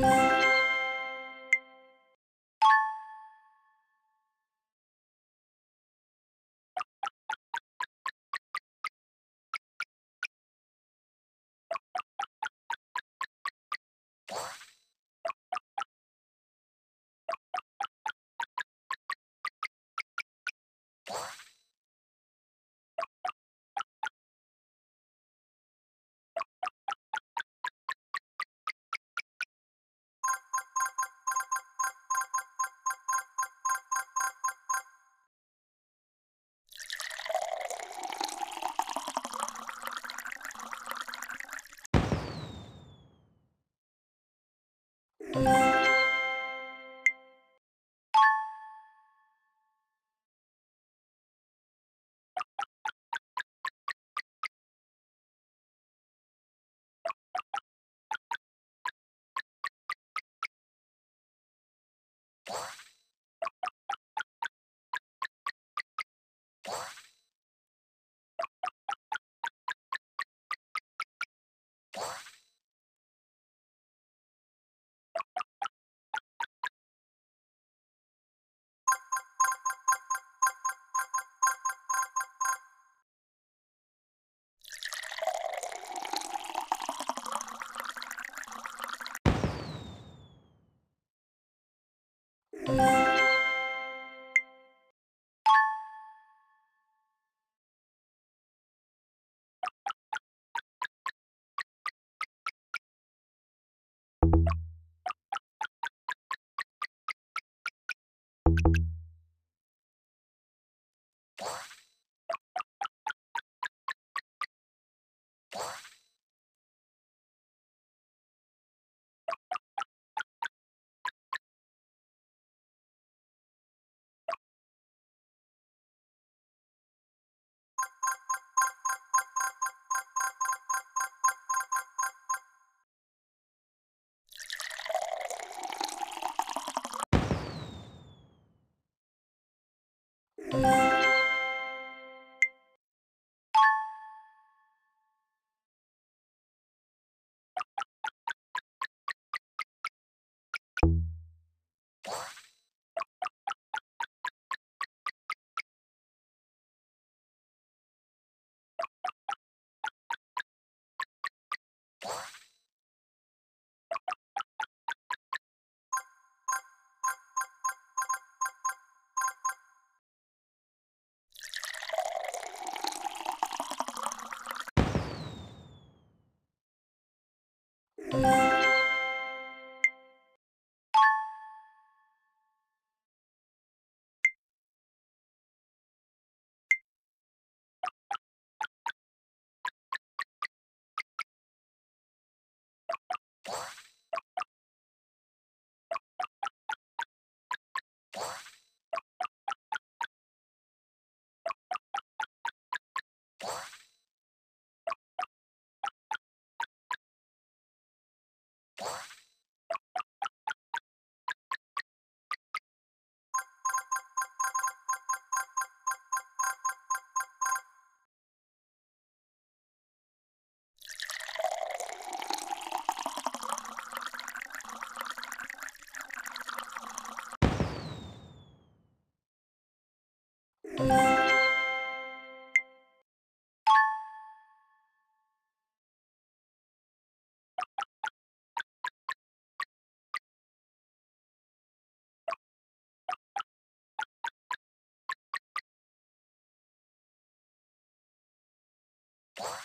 です。What?